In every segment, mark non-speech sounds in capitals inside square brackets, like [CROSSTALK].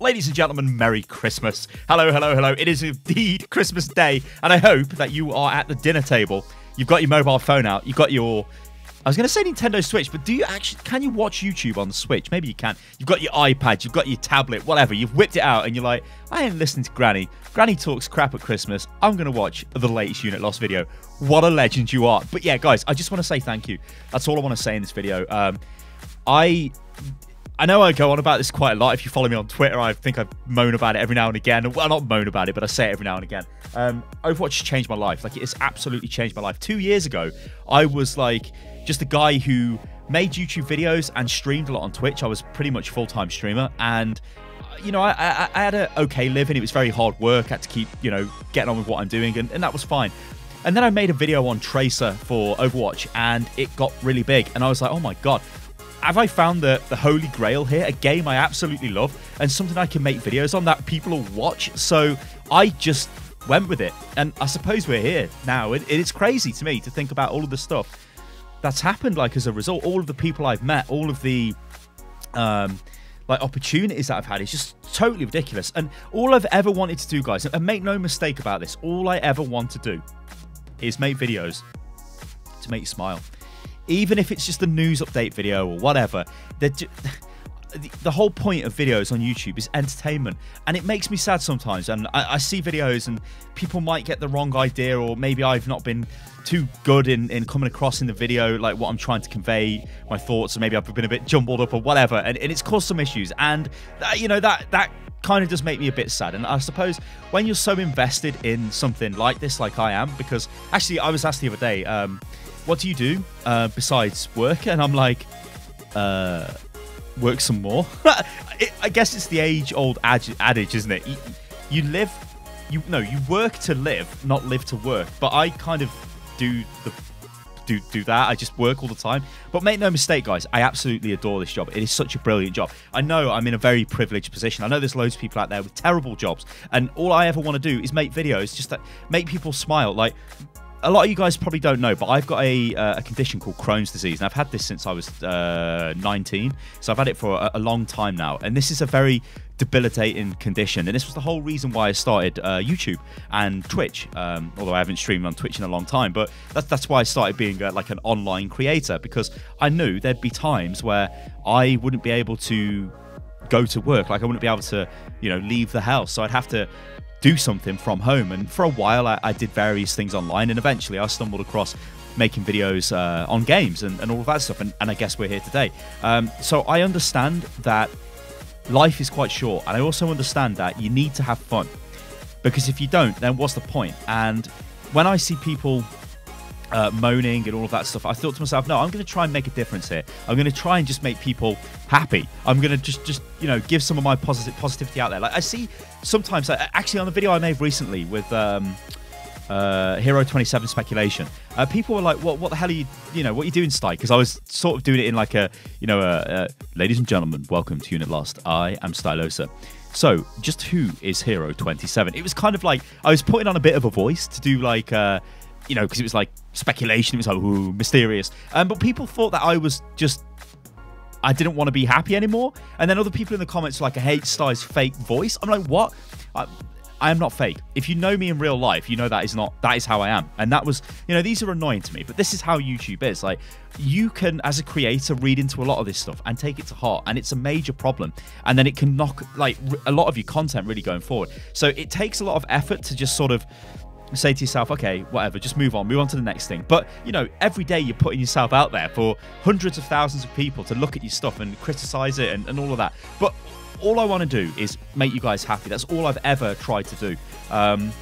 Ladies and gentlemen, Merry Christmas. Hello, hello, hello. It is indeed Christmas Day, and I hope that you are at the dinner table. You've got your mobile phone out, you've got your I was going to say Nintendo Switch, but do you actually can you watch YouTube on the Switch? Maybe you can. You've got your iPad, you've got your tablet, whatever. You've whipped it out, and you're like, I ain't listening to Granny. Granny talks crap at Christmas. I'm going to watch the latest Unit Lost video. What a legend you are! But yeah, guys, I just want to say thank you. That's all I want to say in this video. Um, I I know I go on about this quite a lot. If you follow me on Twitter, I think I moan about it every now and again. Well, not moan about it, but I say it every now and again. Um, Overwatch has changed my life. Like, it has absolutely changed my life. Two years ago, I was like just a guy who made YouTube videos and streamed a lot on Twitch. I was pretty much full time streamer, and you know, I, I, I had an okay living. It was very hard work. I had to keep, you know, getting on with what I'm doing, and, and that was fine. And then I made a video on Tracer for Overwatch, and it got really big. And I was like, oh my god, have I found the, the holy grail here? A game I absolutely love, and something I can make videos on that people will watch. So I just went with it, and I suppose we're here now. It, it's crazy to me to think about all of the stuff that's happened like as a result all of the people i've met all of the um like opportunities that i've had is just totally ridiculous and all i've ever wanted to do guys and make no mistake about this all i ever want to do is make videos to make you smile even if it's just a news update video or whatever [LAUGHS] the, the, whole point of videos on YouTube is entertainment, and it makes me sad sometimes. And I, I, see videos, and people might get the wrong idea, or maybe I've not been too good in, in coming across in the video, like what I'm trying to convey, my thoughts, or maybe I've been a bit jumbled up or whatever, and, and it's caused some issues. And that, you know that that kind of does make me a bit sad. And I suppose when you're so invested in something like this, like I am, because actually I was asked the other day, um, what do you do uh, besides work? And I'm like. Uh, work some more. [LAUGHS] it, I guess it's the age-old adage, isn't it? You, you live, you no, you work to live, not live to work. But I kind of do the do do that. I just work all the time. But make no mistake, guys, I absolutely adore this job. It is such a brilliant job. I know I'm in a very privileged position. I know there's loads of people out there with terrible jobs, and all I ever want to do is make videos just that make people smile. Like a lot of you guys probably don't know, but I've got a, uh, a condition called Crohn's disease, and I've had this since I was uh, 19. So I've had it for a, a, long time now, and this is a very debilitating condition. And this was the whole reason why I started uh, YouTube and Twitch. Um, although I haven't streamed on Twitch in a long time, but that's that's why I started being uh, like an online creator because I knew there'd be times where I wouldn't be able to go to work, like I wouldn't be able to, you know, leave the house. So I'd have to do something from home. And for a while, I, I did various things online, and eventually, I stumbled across making videos uh, on games and, and all of that stuff. And, and I guess we're here today. Um, so I understand that life is quite short, and I also understand that you need to have fun because if you don't, then what's the point? And when I see people uh, moaning and all of that stuff, I thought to myself, no, I'm going to try and make a difference here. I'm going to try and just make people happy. I'm going to just, just you know, give some of my positive positivity out there. Like I see sometimes, actually, on the video I made recently with. Um, uh, Hero 27 speculation. Uh, people were like, "What? What the hell are you? You know, what are you doing, Sty?" Because I was sort of doing it in like a, you know, a, a, ladies and gentlemen, welcome to Unit Lost. I am Stylosa. So, just who is Hero 27? It was kind of like I was putting on a bit of a voice to do like, uh, you know, because it was like speculation. It was like, ooh, mysterious. Um, but people thought that I was just I didn't want to be happy anymore. And then other people in the comments were like, I hate Sty's fake voice. I'm like, what? I, I, am not fake. If you know me in real life, you know that is not that is how I am. And that was, you know, these are annoying to me, but this is how YouTube is. Like you can as a creator read into a lot of this stuff and take it to heart and it's a major problem. And then it can knock like a lot of your content really going forward. So it takes a lot of effort to just sort of say to yourself, okay, whatever, just move on, move on to the next thing. But, you know, every day you're putting yourself out there for hundreds of thousands of people to look at your stuff and criticize it and, and all of that. But all I want to do is make you guys happy. That's all I've ever tried to do. Um,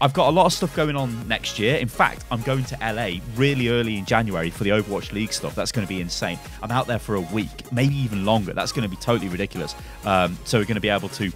I've got a lot of stuff going on next year. In fact, I'm going to LA really early in January for the Overwatch League stuff. That's going to be insane. I'm out there for a week, maybe even longer. That's going to be totally ridiculous. Um, so we're going to be able to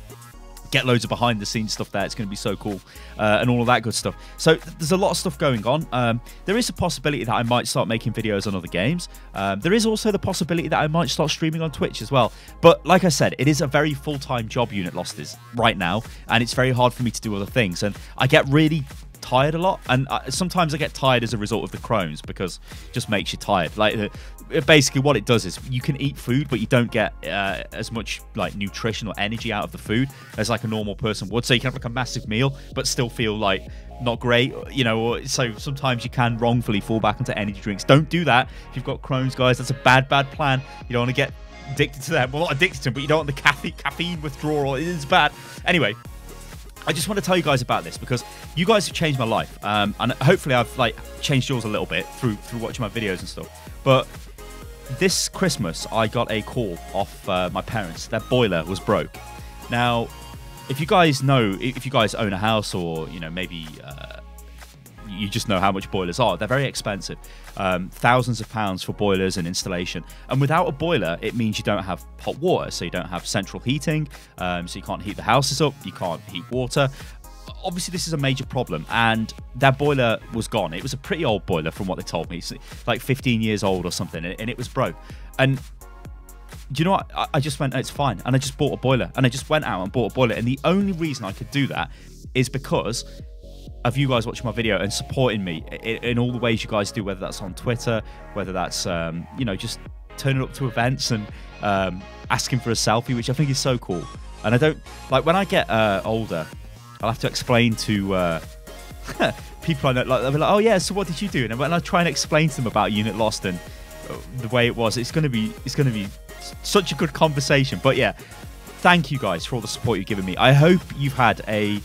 get loads of behind the scenes stuff there. It's going to be so cool uh, and all of that good stuff. So there's a lot of stuff going on. Um, there is a possibility that I might start making videos on other games. Um, there is also the possibility that I might start streaming on Twitch as well. But like I said, it is a very full time job unit lost is right now, and it's very hard for me to do other things. And I get really tired a lot, and uh, sometimes I get tired as a result of the Crohn's because it just makes you tired. Like the, basically, what it does is you can eat food, but you don't get uh, as much like nutrition or energy out of the food as like a normal person would. So you can have like a massive meal, but still feel like not great, you know. So sometimes you can wrongfully fall back into energy drinks. Don't do that if you've got Crohn's, guys. That's a bad, bad plan. You don't want to get addicted to them. Well, not addicted to them, but you don't want the caffeine, caffeine withdrawal. It is bad. Anyway, I just want to tell you guys about this because you guys have changed my life, um, and hopefully I've like changed yours a little bit through through watching my videos and stuff. But this Christmas, I got a call off uh, my parents. Their boiler was broke. Now, if you guys know, if you guys own a house or you know maybe uh, you just know how much boilers are. They're very expensive, um, thousands of pounds for boilers and installation. And without a boiler, it means you don't have hot water, so you don't have central heating, um, so you can't heat the houses up, you can't heat water. Obviously, this is a major problem, and that boiler was gone. It was a pretty old boiler, from what they told me, like 15 years old or something, and it was broke. And do you know what? I just went, it's fine. And I just bought a boiler. And I just went out and bought a boiler. And the only reason I could do that is because of you guys watching my video and supporting me in, in, all the ways you guys do, whether that's on Twitter, whether that's um, you know just turning up to events and um, asking for a selfie, which I think is so cool. And I don't like when I get uh, older, I'll have to explain to uh, [LAUGHS] people I know, like they'll be like, "Oh yeah, so what did you do?" And when I try and explain to them about Unit Lost and uh, the way it was, it's gonna be it's gonna be such a good conversation. But yeah, thank you guys for all the support you've given me. I hope you've had a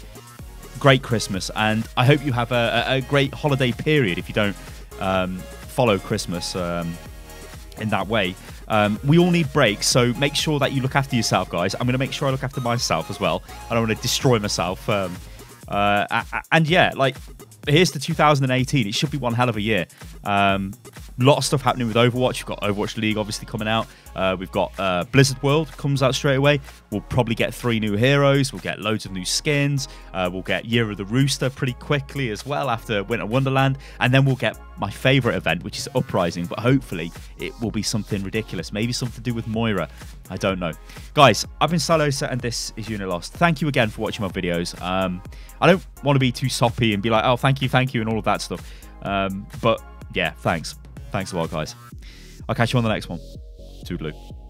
great Christmas, and I hope you have a, a great holiday period if you don't um, follow Christmas um, in that way. Um, we all need breaks, so make sure that you look after yourself, guys. I'm going to make sure I look after myself as well. I don't want to destroy myself. Um, uh, and yeah, like here's the 2018. It should be one hell of a year. Um, lot of stuff happening with Overwatch. We've got Overwatch League obviously coming out. Uh, we've got uh, Blizzard World comes out straight away. We'll probably get three new heroes. We'll get loads of new skins. Uh, we'll get Year of the Rooster pretty quickly as well after Winter Wonderland. And then we'll get my favourite event, which is Uprising. But hopefully it will be something ridiculous. Maybe something to do with Moira. I don't know. Guys, I've been Stylosa and this is Unit Lost. Thank you again for watching my videos. Um, I don't want to be too soppy and be like, oh, thank you, thank you, and all of that stuff. Um, but yeah, thanks. Thanks a lot, guys. I'll catch you on the next one. Toodaloo.